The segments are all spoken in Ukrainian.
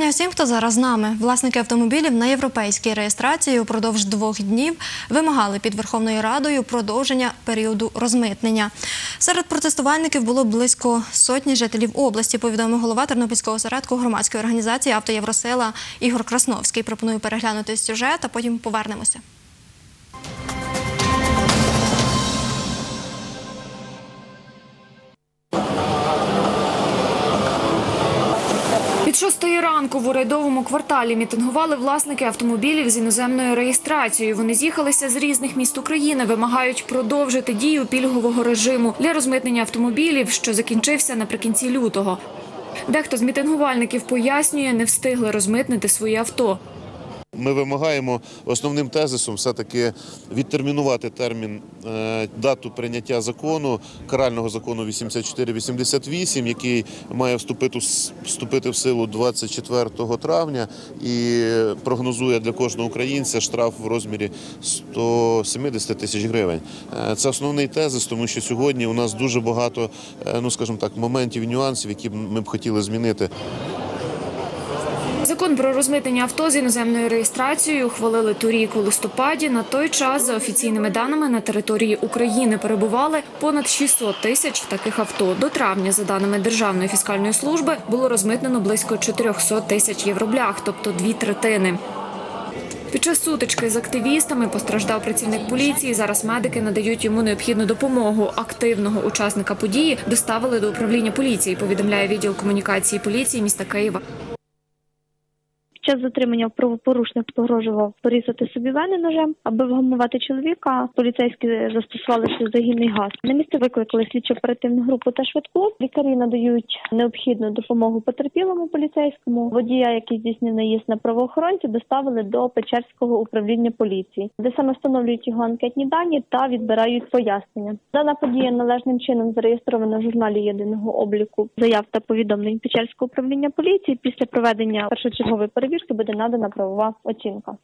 вітання всім, хто зараз з нами. Власники автомобілів на європейській реєстрації упродовж двох днів вимагали під Верховною Радою продовження періоду розмитнення. Серед протестувальників було близько сотні жителів області, повідомив голова Тернопільського осередку громадської організації «Автоєвросила» Ігор Красновський. Пропоную переглянути сюжет, а потім повернемося. Шостої ранку в урядовому кварталі мітингували власники автомобілів з іноземною реєстрацією. Вони з'їхалися з різних міст України, вимагають продовжити дію пільгового режиму для розмитнення автомобілів, що закінчився наприкінці лютого. Дехто з мітингувальників пояснює, не встигли розмитнити свої авто. Ми вимагаємо основним тезисом все-таки відтермінувати термін е, дату прийняття закону, карального закону 8488, який має вступити, вступити в силу 24 травня і прогнозує для кожного українця штраф в розмірі 170 тисяч гривень. Е, Це основний тезис, тому що сьогодні у нас дуже багато, е, ну скажімо так, моментів і нюансів, які ми б хотіли змінити. Закон про розмитнення авто з іноземною реєстрацією ухвалили торік у листопаді. На той час, за офіційними даними, на території України перебували понад 600 тисяч таких авто. До травня, за даними Державної фіскальної служби, було розмитнено близько 400 тисяч євроблях, тобто дві третини. Під час сутички з активістами постраждав працівник поліції. Зараз медики надають йому необхідну допомогу. Активного учасника події доставили до управління поліції. Повідомляє відділ комунікації поліції міста Києва. Час затримання правопорушник погрожував порізати собі вени ножем, аби вгамувати чоловіка. Поліцейські застосували сльозогінний газ. На місце викликали слідчо оперативну групу та швидку. Лікарі надають необхідну допомогу потерпілому поліцейському. Водія, який здійснив наїзд на правоохоронців, доставили до Печерського управління поліції, де саме встановлюють його анкетні дані та відбирають пояснення. Дана подія належним чином зареєстрована в журналі єдиного обліку заяв та повідомлень Печерського управління поліції. Після проведення першочергової перевірки буде надана правова оцінка.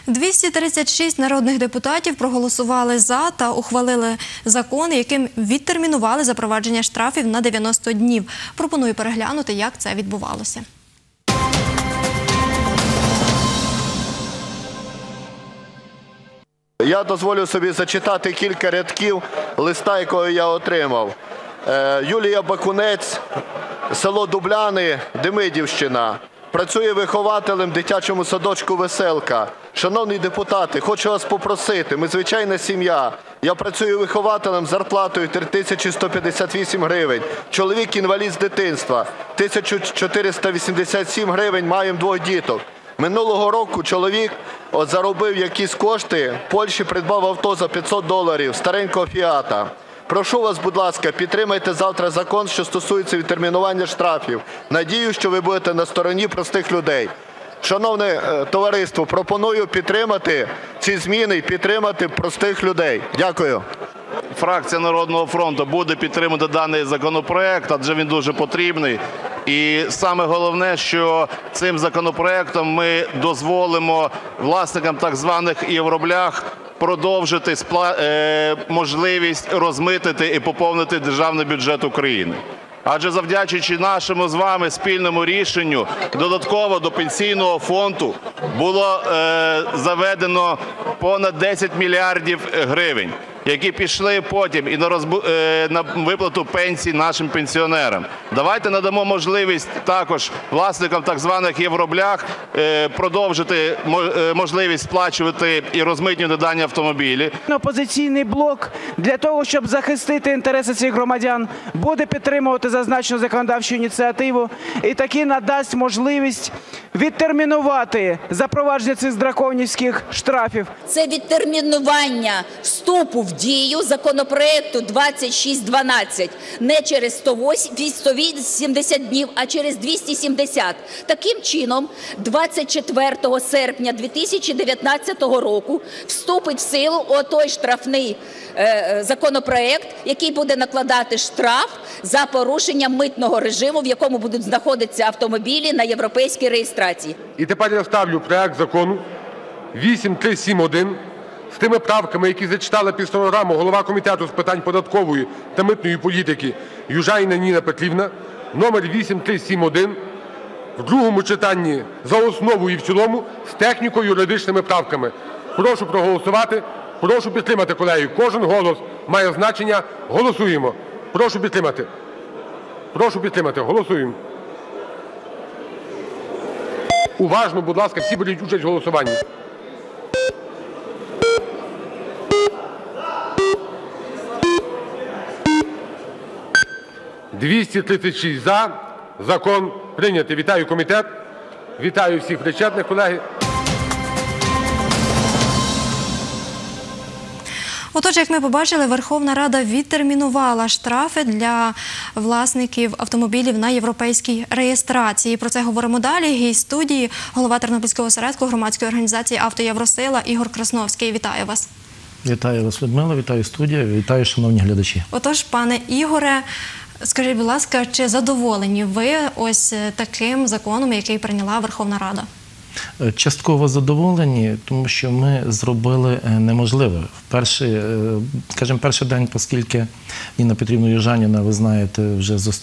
– 236 народних депутатів проголосували за та ухвалили закон, яким відтермінували запровадження штрафів на 90 днів. Пропоную переглянути, як це відбувалося. Я дозволю собі зачитати кілька рядків листа, якого я отримав. Е, Юлія Бакунець, село Дубляни, Демидівщина. Працює вихователем в дитячому садочку Веселка. Шановні депутати, хочу вас попросити. Ми звичайна сім'я. Я працюю вихователем зарплатою 3158 гривень. Чоловік інвалід з дитинства. 1487 гривень маємо двох діток. Минулого року чоловік от заробив якісь кошти, в Польщі придбав авто за 500 доларів, старенького фіата. Прошу вас, будь ласка, підтримайте завтра закон, що стосується відтермінування штрафів. Надію, що ви будете на стороні простих людей. Шановне е, товариство, пропоную підтримати ці зміни і підтримати простих людей. Дякую. Фракція Народного фронту буде підтримувати даний законопроект, адже він дуже потрібний. І саме головне, що цим законопроектом ми дозволимо власникам так званих євроблях продовжити е, можливість розмитити і поповнити державний бюджет України. Адже завдячуючи нашому з вами спільному рішенню, додатково до пенсійного фонду було е, заведено понад 10 мільярдів гривень, які пішли потім і е, на виплату пенсій нашим пенсіонерам. Давайте надамо можливість також власникам так званих євроблях е, продовжити е, можливість сплачувати і розмитнювати дані автомобілі. Опозиційний блок для того, щоб захистити інтереси цих громадян, буде підтримувати зазначену законодавчу ініціативу і таки надасть можливість відтермінувати запровадження цих драконівських штрафів. Це відтермінування вступу в дію законопроекту 2612 не через 108 180 днів, а через 270. Таким чином, 24 серпня 2019 року вступить в силу отой штрафний е, е, законопроект, який буде накладати штраф за порушення митного режиму, в якому будуть знаходитися автомобілі на європейській реєстрації. І тепер я ставлю проект закону 8371 з тими правками, які зачитала під стенограму голова Комітету з питань податкової та митної політики Южаніна Ніна Петрівна, номер 8371, в другому читанні за основу і в цілому з техніко-юридичними правками. Прошу проголосувати, прошу підтримати, колеги. Кожен голос має значення. Голосуємо. Прошу підтримати. Прошу підтримати. Голосуємо. Уважно, будь ласка, всі беріть участь в голосуванні. «236 за. Закон прийнятий. Вітаю комітет. Вітаю всіх причетних, колеги. Отож, як ми побачили, Верховна Рада відтермінувала штрафи для власників автомобілів на європейській реєстрації. Про це говоримо далі. Гість студії, голова Тернопільського осередку громадської організації «Авто Євросила» Ігор Красновський. Вітаю вас. Вітаю вас, Людмила, вітаю студія, вітаю, шановні глядачі. Отож, пане Ігоре, скажіть, будь ласка, чи задоволені ви ось таким законом, який прийняла Верховна Рада? Е, Частково задоволені, тому що ми зробили е, неможливе. В перший, е, скажімо, перший день, оскільки Ніна Петрівна Южаніна, ви знаєте, вже з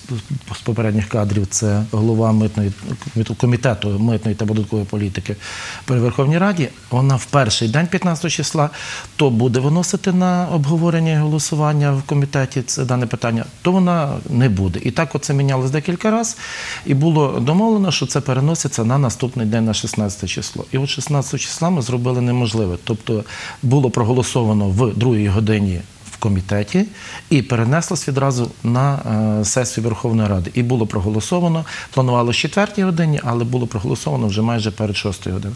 попередніх кадрів, це голова митної комітету митної та податкової політики при Верховній Раді. Вона в перший день, 15 числа, то буде виносити на обговорення і голосування в комітеті це дане питання, то вона не буде. І так оце мінялось декілька разів, і було домовлено, що це переноситься на наступний день, на 16 число. І от 16 числа ми зробили неможливе. Тобто було проголосовано в другій годині в комітеті і перенеслось відразу на е, сесію Верховної Ради. І було проголосовано, планувало в четвертій годині, але було проголосовано вже майже перед 6 годиною.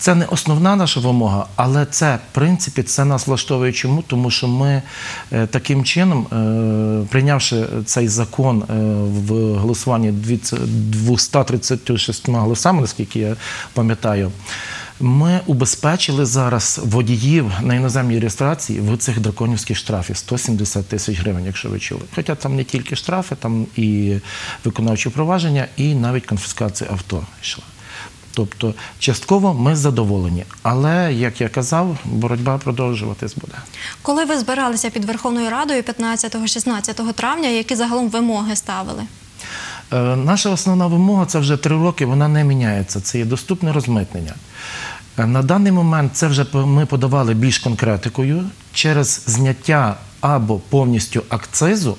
Це не основна наша вимога, але це, в принципі, це нас влаштовує чому? Тому що ми е, таким чином, е, прийнявши цей закон е, в голосуванні 236 голосами, наскільки я пам'ятаю, ми убезпечили зараз водіїв на іноземній реєстрації в цих драконівських штрафів 170 тисяч гривень, якщо ви чули. Хоча там не тільки штрафи, там і виконавчі провадження, і навіть конфіскація авто йшла. Тобто, частково ми задоволені, але як я казав, боротьба продовжуватись буде. Коли ви збиралися під Верховною Радою 15-16 травня, які загалом вимоги ставили? Е, Наша основна вимога це вже три роки, вона не міняється. Це є доступне розмитнення. Е, На даний момент це вже ми подавали більш конкретикою через зняття або повністю акцизу,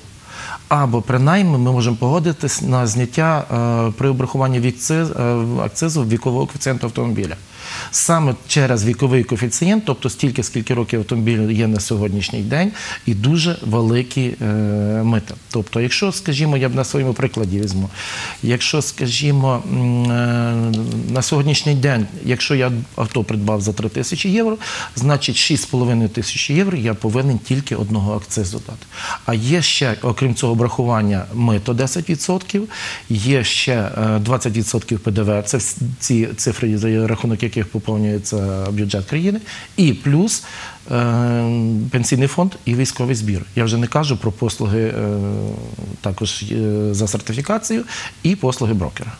або принаймні ми можемо погодитись на зняття е, при обрахуванні е, акцизу вікового коефіцієнту автомобіля. Саме через віковий коефіцієнт, тобто стільки, скільки років автомобілю є на сьогоднішній день, і дуже великі е, мита. Тобто, якщо, скажімо, я б на своєму прикладі візьму, якщо, скажімо, е, на сьогоднішній день, якщо я авто придбав за 3 тисячі євро, значить 6,5 тисячі євро я повинен тільки одного акцизу дати. А є ще, окрім цього, обрахування мито 10%, є ще е, 20% ПДВ, це ці цифри, за рахунок яких поповнюється бюджет країни, і плюс е, пенсійний фонд і військовий збір. Я вже не кажу про послуги е, також е, за сертифікацію і послуги брокера.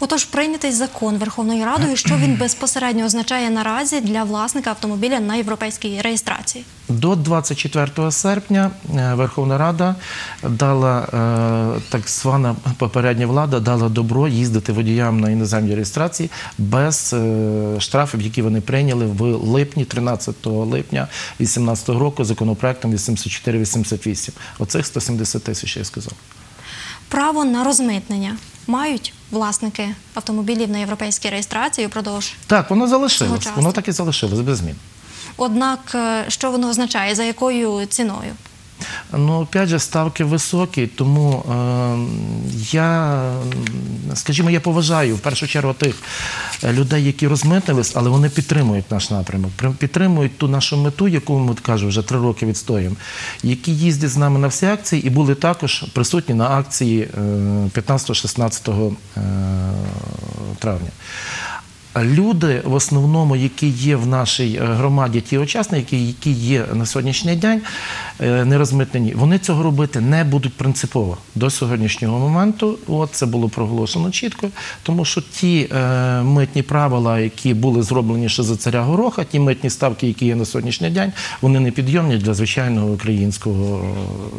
Отож, прийнятий закон Верховною Радою, що він безпосередньо означає наразі для власника автомобіля на європейській реєстрації? До 24 серпня е, Верховна Рада дала е, так звана попередня влада дала добро їздити водіям на іноземній реєстрації без е, штрафів, які вони прийняли в липні, 13 липня 2018 року законопроектом 8488. Оцих 170 тисяч я сказав. Право на розмитнення мають власники автомобілів на європейській реєстрації упродовж. Так, воно залишилось. Воно так і залишилось без змін. Однак, е, що воно означає, за якою ціною? Ну, опять же, ставки високі, тому е, я, скажімо, я поважаю в першу чергу тих е, людей, які розмитнились, але вони підтримують наш напрямок, підтримують ту нашу мету, яку ми кажу, вже три роки відстоюємо, які їздять з нами на всі акції і були також присутні на акції е, 15-16 е, травня. Люди, в основному, які є в нашій е, громаді, ті учасники, які є на сьогоднішній день, е, не розмитнені, вони цього робити не будуть принципово до сьогоднішнього моменту. От це було проголошено чітко, тому що ті е, митні правила, які були зроблені ще за царя Гороха, ті митні ставки, які є на сьогоднішній день, вони не підйомні для звичайного українського,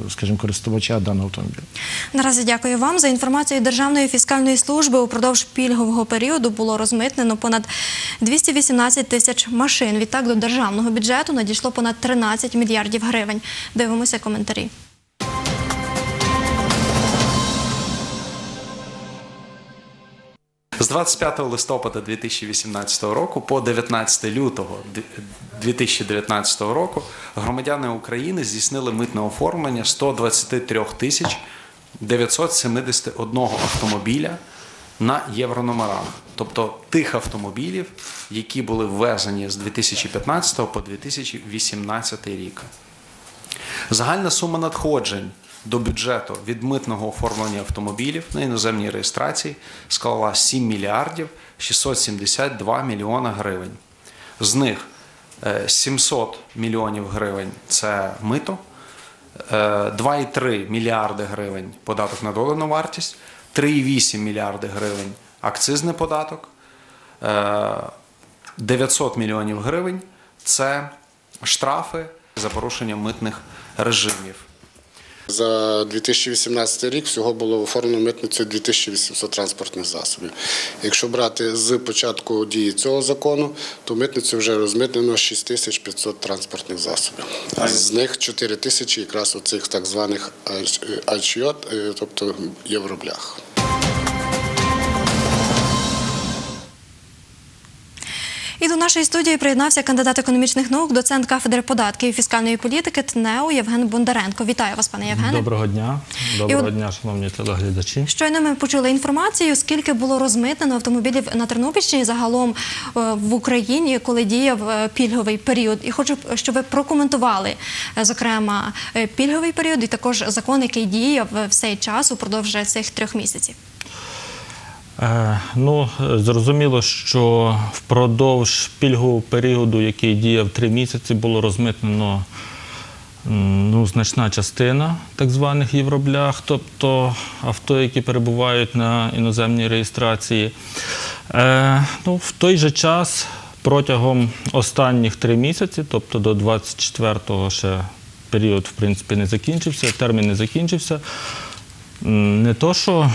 е, скажімо, користувача даного автомобіля. Наразі дякую вам за інформацією Державної фіскальної служби. Упродовж пільгового періоду було розмитнено понад 218 тисяч машин. Відтак до державного бюджету надійшло понад 13 мільярдів гривень. Дивимося коментарі. З 25 листопада 2018 року по 19 лютого 2019 року громадяни України здійснили митне оформлення 123 тисяч 971 автомобіля на єврономерах, тобто тих автомобілів, які були ввезені з 2015 по 2018 рік. Загальна сума надходжень до бюджету від митного оформлення автомобілів на іноземній реєстрації склала 7 мільярдів 672 мільйона гривень. З них е, 700 мільйонів гривень це мито, е, 2,3 мільярди гривень податок на додану вартість, 3,8 мільярди гривень акцизний податок, е, 900 мільйонів гривень це штрафи за порушення митних режимів. За 2018 рік всього було оформлено митницею 2800 транспортних засобів. Якщо брати з початку дії цього закону, то митницею вже розмитнено 6500 транспортних засобів. З них 4000 якраз оцих так званих альчйот, тобто євроблях. І до нашої студії приєднався кандидат економічних наук, доцент кафедри податків і фіскальної політики ТНЕУ Євген Бондаренко. Вітаю вас, пане Євгене. Доброго дня, доброго от- дня, шановні телеглядачі. Щойно ми почули інформацію, скільки було розмитнено автомобілів на Тернопільщині загалом е, в Україні, коли діяв е, пільговий період. І хочу, щоб ви прокоментували, е, зокрема, пільговий період і також закон, який діяв в цей час упродовж цих трьох місяців. Е, ну, зрозуміло, що впродовж пільгового періоду, який діяв три місяці, було розмитнено ну, значна частина так званих євроблях, тобто авто, які перебувають на іноземній реєстрації. Е, ну, в той же час протягом останніх три місяці, тобто до 24-го ще період, в принципі, не закінчився, термін не закінчився. Не то, що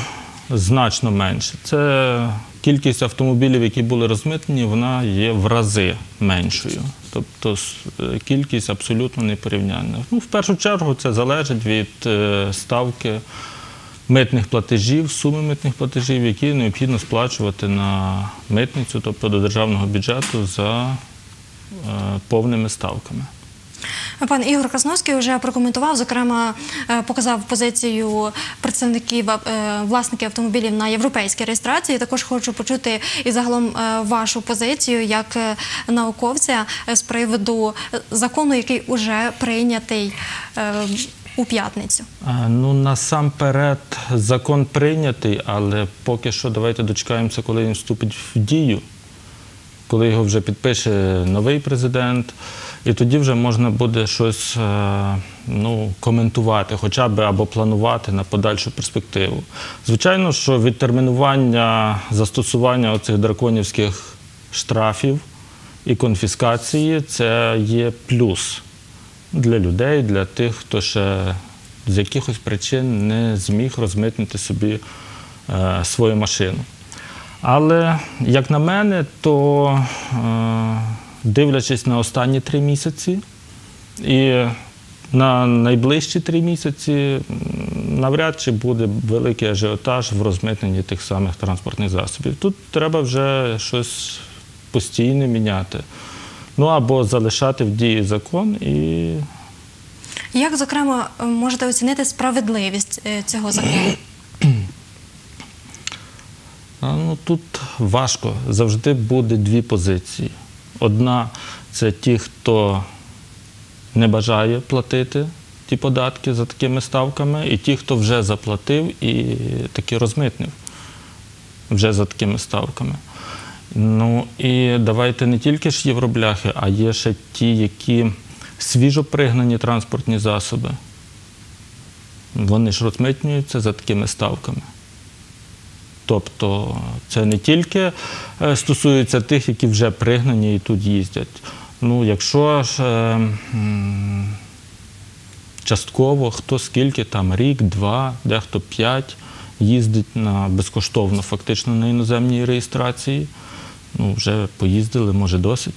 значно менше. Це кількість автомобілів, які були розмитнені, вона є в рази меншою. Тобто е, кількість абсолютно непорівнянна. Ну, в першу чергу це залежить від е, ставки митних платежів, суми митних платежів, які необхідно сплачувати на митницю, тобто до державного бюджету за е, повними ставками. Пан Ігор Красновський вже прокоментував, зокрема, е, показав позицію представників е, власників автомобілів на європейській реєстрації. Також хочу почути і загалом е, вашу позицію як науковця з приводу закону, який вже прийнятий у п'ятницю. Ну, насамперед, закон прийнятий, але поки що давайте дочекаємося, коли він вступить в дію, коли його вже підпише новий президент, і тоді вже можна буде щось е, ну, коментувати, хоча б або планувати на подальшу перспективу. Звичайно, що відтермінування застосування оцих драконівських штрафів і конфіскації це є плюс для людей, для тих, хто ще з якихось причин не зміг розмитнити собі е, свою машину. Але, як на мене, то е, дивлячись на останні три місяці і на найближчі три місяці, навряд чи буде великий ажіотаж в розмитненні тих самих транспортних засобів. Тут треба вже щось постійне міняти. Ну або залишати в дії закон і Як, зокрема, можете оцінити справедливість е, цього закону? Ну, тут важко. Завжди буде дві позиції. Одна це ті, хто не бажає платити ті податки за такими ставками, і ті, хто вже заплатив і таки розмитнив вже за такими ставками. Ну і давайте не тільки ж євробляхи, а є ще ті, які свіжопригнані транспортні засоби. Вони ж розмитнюються за такими ставками. Тобто це не тільки е, стосується тих, які вже пригнані і тут їздять. Ну, якщо ж е, частково, хто скільки там рік, два, дехто п'ять їздить на безкоштовно, фактично на іноземній реєстрації. Ну, вже поїздили, може досить.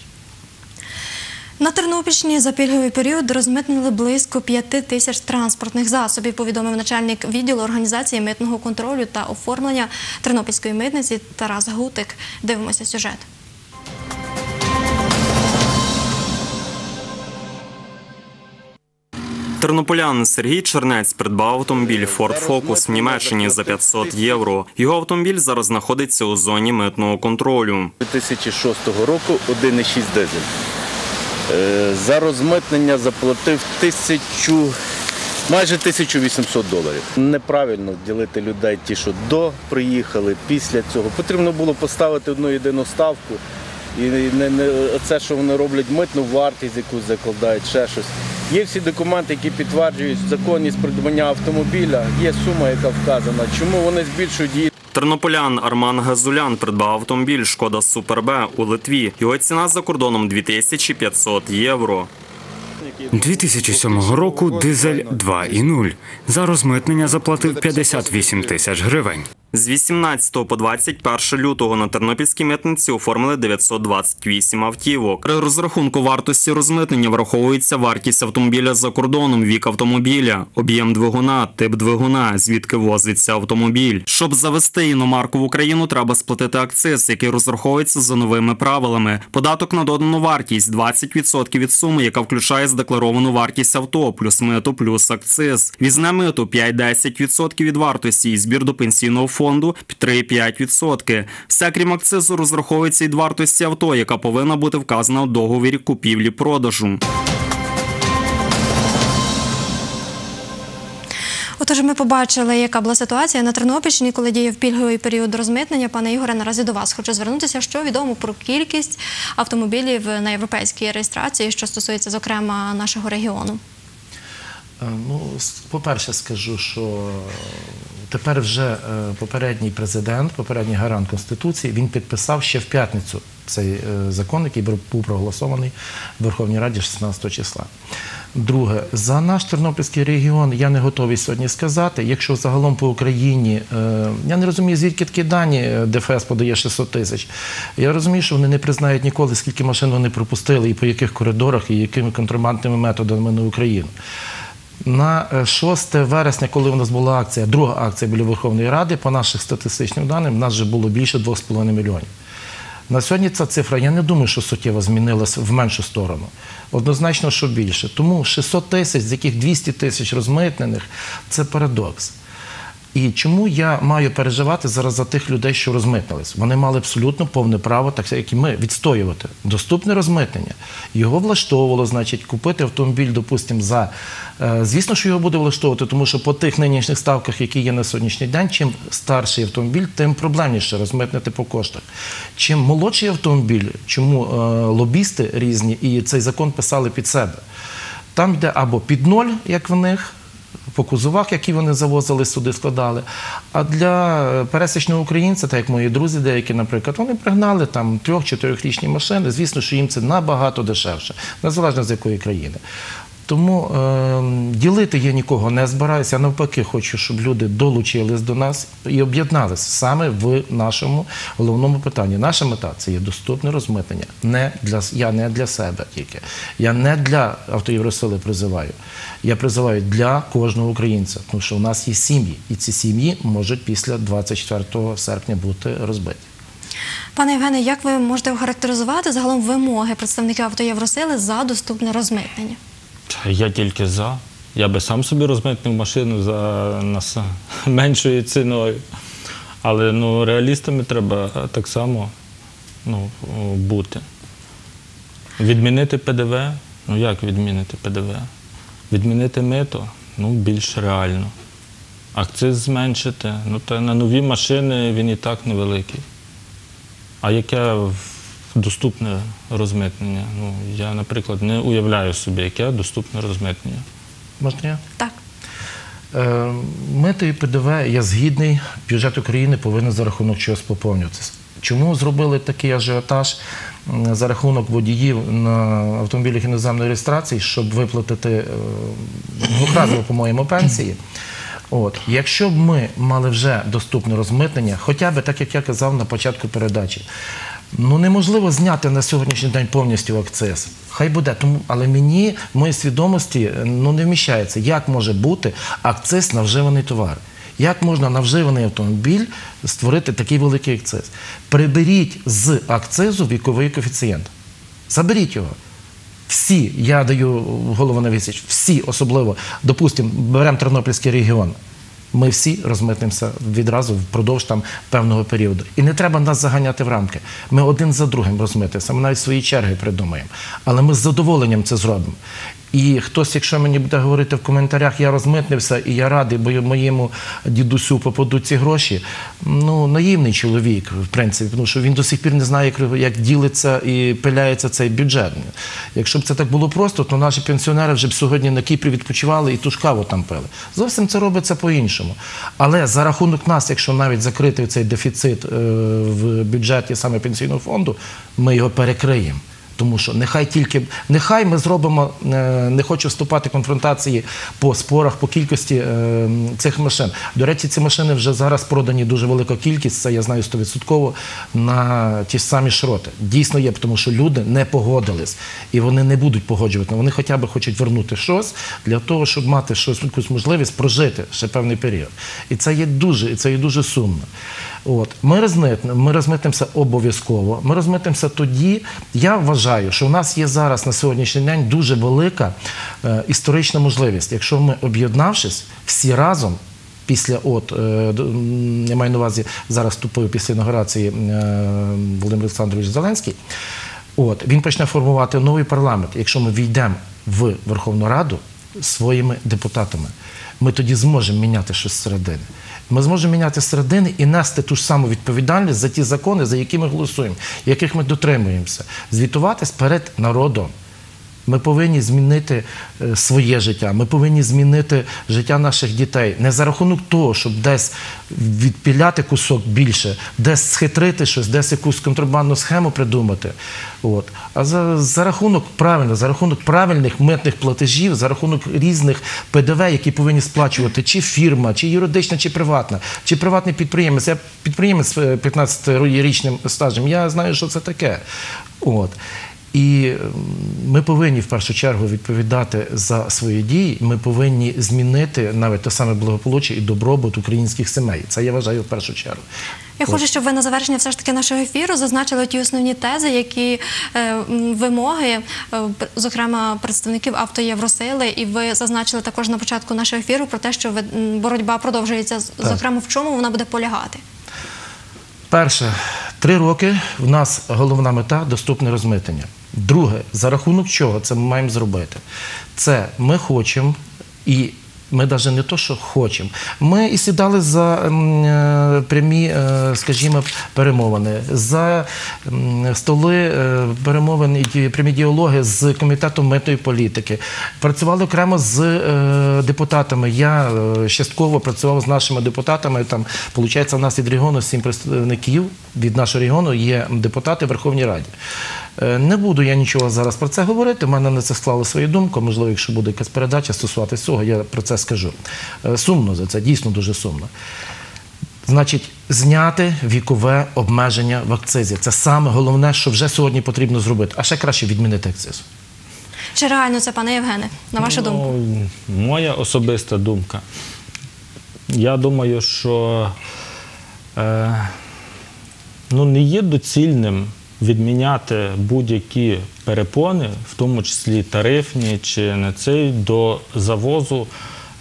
На Тернопільщині за пільговий період розмитнили близько 5 тисяч транспортних засобів, повідомив начальник відділу організації митного контролю та оформлення Тернопільської митниці Тарас Гутик. Дивимося сюжет. Тернополян Сергій Чернець придбав автомобіль Ford Focus в Німеччині за 500 євро. Його автомобіль зараз знаходиться у зоні митного контролю. 2006 року 1,6 дизель. Е, За розмитнення заплатив тисячу, майже 1800 доларів. Неправильно ділити людей, ті, що до приїхали, після цього. Потрібно було поставити одну єдину ставку. І не, не це, що вони роблять митну вартість, яку закладають, ще щось. Є всі документи, які підтверджують законність придбання автомобіля, є сума, яка вказана. Чому вони збільшують її? Тернополян Арман Газулян придбав автомобіль Шкода Супер Б у Литві. Його ціна за кордоном 2500 євро. 2007 року дизель 2,0. За розмитнення заплатив 58 тисяч гривень. З 18 по 21 лютого на Тернопільській митниці оформили 928 автівок. При розрахунку вартості розмитнення враховується вартість автомобіля за кордоном, вік автомобіля, об'єм двигуна, тип двигуна, звідки возиться автомобіль. Щоб завести іномарку в Україну, треба сплатити акциз, який розраховується за новими правилами. Податок на додану вартість 20% від суми, яка включає задекларовану вартість авто, плюс мито, плюс акциз. Візне мито 5-10% від вартості і збір до пенсійного фонду 3-5%. Все крім акцизу розраховується від вартості авто, яка повинна бути вказана у договорі купівлі-продажу. Отож, ми побачили, яка була ситуація на Тернопільщині, коли діяв пільговий період розмитнення. Пане Ігоре, наразі до вас хочу звернутися. Що відомо про кількість автомобілів на європейській реєстрації, що стосується, зокрема, нашого регіону? Е, Ну, по-перше, скажу, що тепер вже е, попередній президент, попередній гарант Конституції, він підписав ще в п'ятницю цей е, закон, який був проголосований в Верховній Раді 16 числа. Друге, за наш Тернопільський регіон я не готовий сьогодні сказати. Якщо загалом по Україні, е, я не розумію, звідки такі дані ДФС подає 600 тисяч. Я розумію, що вони не признають ніколи, скільки машин вони пропустили і по яких коридорах, і якими контрабандними методами на Україну. На е, 6 вересня, коли у нас була акція, друга акція біля Верховної Ради, по наших статистичним даним, у нас вже було більше 2,5 мільйонів. На сьогодні ця цифра, я не думаю, що суттєво змінилася в меншу сторону. Однозначно, що більше. Тому 600 тисяч, з яких 200 тисяч розмитнених, це парадокс. І чому я маю переживати зараз за тих людей, що розмитнились? Вони мали абсолютно повне право, так як і ми, відстоювати доступне розмитнення. Його влаштовувало, значить, купити автомобіль, допустимо, за е, звісно, що його буде влаштовувати, тому що по тих нинішніх ставках, які є на сьогоднішній день, чим старший автомобіль, тим проблемніше розмитнити по коштах. Чим молодший автомобіль, чому е, лобісти різні і цей закон писали під себе. Там йде або під ноль, як в них, по кузовах, які вони завозили сюди, складали. А для е, пересічного українця, так як мої друзі, деякі, наприклад, вони пригнали там трьох-чотирьохрічні машини. Звісно, що їм це набагато дешевше, незалежно з якої країни. Тому е, ділити я нікого не збираюся. Навпаки, хочу, щоб люди долучились до нас і об'єдналися саме в нашому головному питанні. Наша мета це є доступне розмитнення. Не для я не для себе тільки. Я не для автоєвросили призиваю. Я призиваю для кожного українця, тому що у нас є сім'ї, і ці сім'ї можуть після 24 серпня бути розбиті. Пане Євгене, як ви можете охарактеризувати загалом вимоги представників автоєвросили за доступне розмитнення? Я тільки за. Я би сам собі розмитнив машину за меншою ціною. Але ну, реалістами треба так само ну, бути. Відмінити ПДВ. Ну як відмінити ПДВ? Відмінити мито ну, більш реально. Акциз зменшити. Ну, та на нові машини він і так невеликий. А яке доступне розмитнення. Ну, я, наприклад, не уявляю собі, яке доступне розмитнення. Можна я? Так. Е, Мити і ПДВ, я згідний, бюджет України повинен за рахунок чогось поповнюватися. Чому зробили такий ажіотаж за рахунок водіїв на автомобілях іноземної реєстрації, щоб виплатити е, двохразово, по-моєму, пенсії? От, якщо б ми мали вже доступне розмитнення, хоча б так як я казав на початку передачі, ну неможливо зняти на сьогоднішній день повністю акциз. Хай буде, тому, але мені в моїй свідомості е, ну, не вміщається, як може бути акциз на вживаний товар. Як можна на вживаний автомобіль створити такий великий акциз? Приберіть з акцизу віковий коефіцієнт. Заберіть його. Всі, я даю голову на висіч, всі особливо, допустимо, беремо Тернопільський регіон. Ми всі розмитнимося відразу впродовж там певного періоду. І не треба нас заганяти в рамки. Ми один за другим розмитимося, ми навіть свої черги придумаємо. Але ми з задоволенням це зробимо. І хтось, якщо мені буде говорити в коментарях, я розмитнився і я радий, бо моєму дідусю попадуть ці гроші. Ну, наївний чоловік, в принципі, тому що він до сих пір не знає, як ділиться і пиляється цей бюджет. Якщо б це так було просто, то наші пенсіонери вже б сьогодні на Кіпрі відпочивали і ту ж каву там пили. Зовсім це робиться по-іншому. Але за рахунок нас, якщо навіть закрити цей дефіцит е, в бюджеті саме пенсійного фонду, ми його перекриємо. Тому що нехай тільки нехай ми зробимо, е, не хочу вступати в конфронтації по спорах по кількості е, цих машин. До речі, ці машини вже зараз продані дуже велика кількість, це я знаю 100% на ті ж самі шроти. Дійсно є, тому що люди не погодились і вони не будуть погоджувати. Вони хоча б хочуть вернути щось для того, щоб мати щось якусь можливість прожити ще певний період. І це є дуже, і це є дуже сумно. От ми розмитнемо, ми розмитимося обов'язково. Ми розмитимося тоді. Я вважаю, що у нас є зараз на сьогоднішній день дуже велика е, історична можливість, якщо ми об'єднавшись всі разом. Після от е, я маю на увазі зараз вступив після інаугурації е, Володимир Олександрович Зеленський. От він почне формувати новий парламент. Якщо ми війдемо в Верховну Раду своїми депутатами, ми тоді зможемо міняти щось зсередини. Ми зможемо міняти середини і нести ту ж саму відповідальність за ті закони, за які ми голосуємо, яких ми дотримуємося, звітуватись перед народом. Ми повинні змінити е, своє життя. Ми повинні змінити життя наших дітей не за рахунок того, щоб десь відпіляти кусок більше, десь схитрити щось, десь якусь контрабандну схему придумати. От. А за, за рахунок правильно, за рахунок правильних митних платежів, за рахунок різних ПДВ, які повинні сплачувати чи фірма, чи юридична, чи приватна, чи приватний підприємець. Я підприємець е, 15-річним стажем. Я знаю, що це таке. От. І ми повинні в першу чергу відповідати за свої дії. Ми повинні змінити навіть те саме благополуччя і добробут українських сімей. Це я вважаю в першу чергу. Я хочу, щоб ви на завершення все ж таки нашого ефіру зазначили ті основні тези, які е, вимоги, е, зокрема представників автоєвросили, і ви зазначили також на початку нашого ефіру про те, що боротьба продовжується. Так. Зокрема, в чому вона буде полягати? Перше, три роки в нас головна мета доступне розмитнення. Друге, за рахунок чого це ми маємо зробити? Це ми хочемо і. Ми навіть не то, що хочемо. Ми і сідали за е, прямі, е, скажімо, перемовини, за столи е, перемовин і прямі діалоги з комітетом митної політики. Працювали окремо з депутатами. Я частково працював з нашими депутатами. Там, виходить, у нас від регіону сім представників від нашого регіону є депутати в Верховній Раді. Е, Не буду я нічого зараз про це говорити. У мене на це склали свою думку. Можливо, якщо буде якась передача стосуватися цього, я про це скажу. Е, Сумно за це, дійсно дуже сумно. Значить, зняти вікове обмеження в акцизі. Це саме головне, що вже сьогодні потрібно зробити. А ще краще відмінити акциз. Чи реально це, пане Євгене, на вашу думку? Ну, Моя особиста думка. Я думаю, що е, ну, не є доцільним відміняти будь-які перепони, в тому числі тарифні чи не цей, до завозу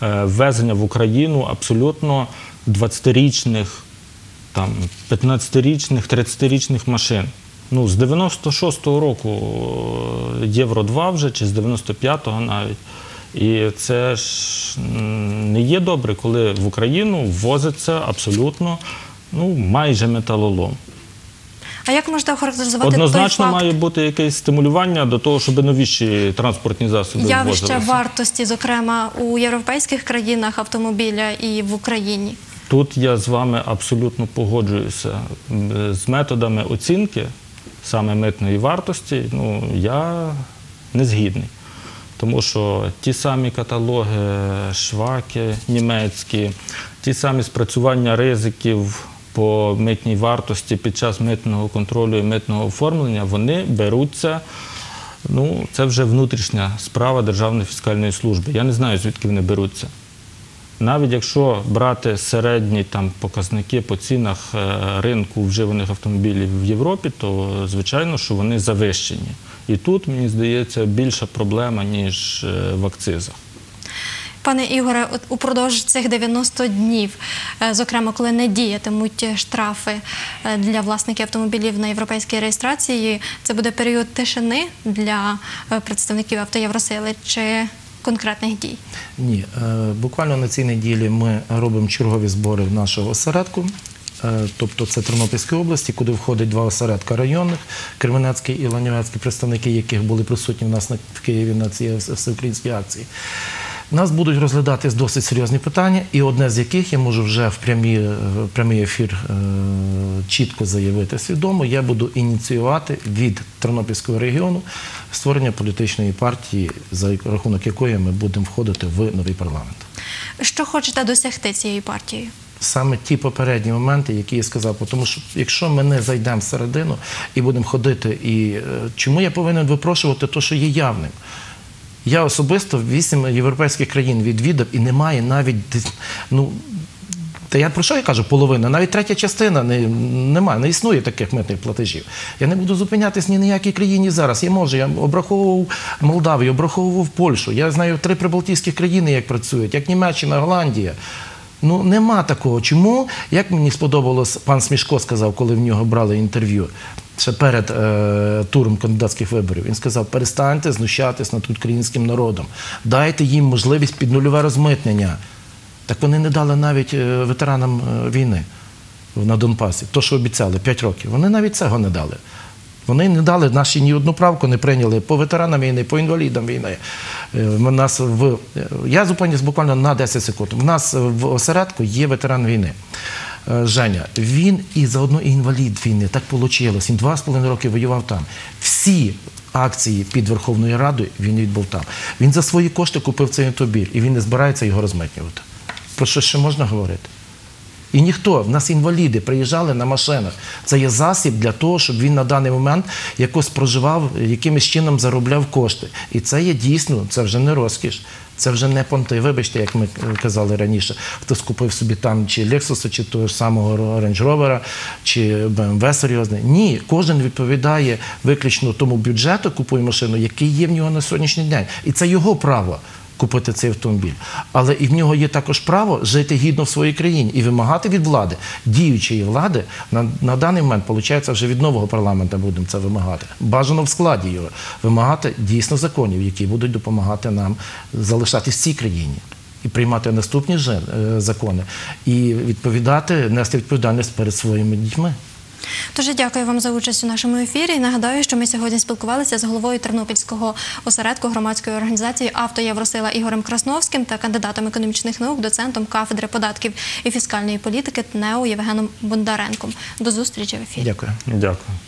е, ввезення в Україну абсолютно 20-річних, там, 15-річних, 30-річних машин. Ну, з 96-го року е, Євро 2 вже, чи з 95-го навіть. І це ж не є добре, коли в Україну ввозиться абсолютно ну, майже металолом. А як можете охарактеризувати Однозначно той факт має бути якесь стимулювання до того, щоб новіші транспортні засоби ввозилися. вартості, зокрема у європейських країнах автомобіля і в Україні? Тут я з вами абсолютно погоджуюся. М, З методами оцінки саме митної вартості, ну я не згідний. Тому що ті самі каталоги, шваки німецькі, ті самі спрацювання ризиків по митній вартості під час митного контролю і митного оформлення, вони беруться. Ну, це вже внутрішня справа Державної фіскальної служби. Я не знаю, звідки вони беруться. Навіть якщо брати середні там показники по цінах е, ринку вживаних автомобілів в Європі, то звичайно, що вони завищені. І тут, мені здається, більша проблема, ніж е, в акцизах. Пане Ігоре, упродовж цих 90 днів, е, зокрема, коли не діятимуть штрафи е, для власників автомобілів на європейській реєстрації, це буде період тишини для е, представників автоєвросили чи конкретних дій? Ні, буквально на цій неділі ми робимо чергові збори нашого осередку. Тобто це Тернопільської області, куди входить два осередка районних, Кременецький і Ланівецький, представники яких були присутні в нас на- в Києві на цій всеукраїнській акції. Нас будуть розглядатись досить серйозні питання, і одне з яких я можу вже в прямі, в прямий ефір е, чітко заявити свідомо. Я буду ініціювати від Тернопільського регіону створення політичної партії, за рахунок якої ми будемо входити в новий парламент. Що хочете досягти цією партією? Саме ті попередні моменти, які я сказав, тому що якщо ми не зайдемо всередину і будемо ходити, і е, чому я повинен випрошувати те, що є явним? Я особисто вісім європейських країн відвідав і немає навіть ну. Та я про що я кажу? Половина, навіть третя частина не, немає, не існує таких митних платежів. Я не буду зупинятись ні на якій країні зараз. Я можу, я обраховував Молдавію, обраховував Польщу. Я знаю три прибалтійські країни, як працюють, як Німеччина, Голландія. Ну нема такого. Чому? Як мені сподобалось, пан Смішко сказав, коли в нього брали інтерв'ю ще перед е, туром кандидатських виборів. Він сказав: перестаньте знущатись над українським народом, дайте їм можливість під нульове розмитнення. Так вони не дали навіть е, ветеранам е, війни на Донбасі. То, що обіцяли 5 років. Вони навіть цього не дали. Вони не дали наші ні одну правку, не прийняли по ветеранам війни, по інвалідам війни. Е, В нас в я зупинюсь буквально на 10 секунд. У нас в осередку є ветеран війни. Е, Женя, він і заодно і інвалід війни. Так вийшло. Він два з половиною роки воював там. Всі акції під Верховною Радою він відбув там. Він за свої кошти купив цей автомобіль і він не збирається його розмитнювати. Про що ще можна говорити? І ніхто, в нас інваліди приїжджали на машинах. Це є засіб для того, щоб він на даний момент якось проживав, якимось чином заробляв кошти. І це є дійсно, це вже не розкіш. Це вже не понти, вибачте, як ми казали раніше. Хтось купив собі там чи Lexus, чи того ж самого Range Rover, чи BMW серйозний. Ні, кожен відповідає виключно тому бюджету, купує машину, який є в нього на сьогоднішній день. І це його право купити цей автомобіль. Але і в нього є також право жити гідно в своїй країні і вимагати від влади, діючої влади, на, на даний момент, виходить, вже від нового парламенту будемо це вимагати. Бажано в складі його вимагати дійсно законів, які будуть допомагати нам залишатись в цій країні. І приймати наступні же, е, закони, і відповідати, нести відповідальність перед своїми дітьми. Дуже дякую вам за участь у нашому ефірі. Нагадаю, що ми сьогодні спілкувалися з головою Тернопільського осередку громадської організації «Авто Євросила» Ігорем Красновським та кандидатом економічних наук, доцентом кафедри податків і фіскальної політики ТНЕО Євгеном Бондаренком. До зустрічі в ефірі. Дякую. Дякую.